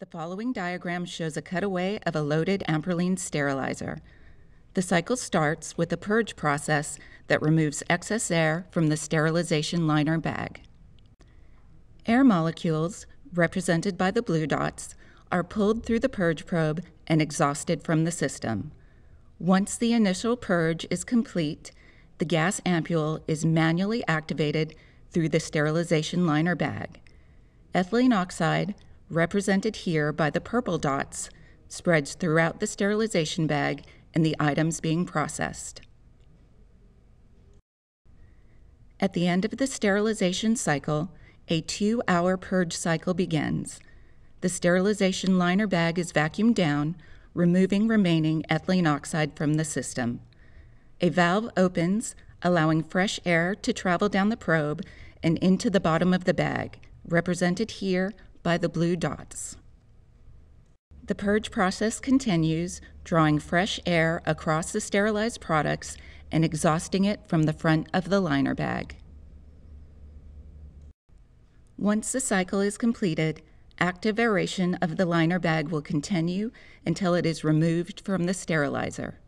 The following diagram shows a cutaway of a loaded Anprolene sterilizer. The cycle starts with a purge process that removes excess air from the sterilization liner bag. Air molecules, represented by the blue dots, are pulled through the purge probe and exhausted from the system. Once the initial purge is complete, the gas ampule is manually activated through the sterilization liner bag. Ethylene oxide, represented here by the purple dots, spreads throughout the sterilization bag and the items being processed. At the end of the sterilization cycle, a two hour purge cycle begins. The sterilization liner bag is vacuumed down, removing remaining ethylene oxide from the system. A valve opens, allowing fresh air to travel down the probe and into the bottom of the bag, represented here by the blue dots. The purge process continues, drawing fresh air across the sterilized products and exhausting it from the front of the liner bag. Once the cycle is completed, active aeration of the liner bag will continue until it is removed from the sterilizer.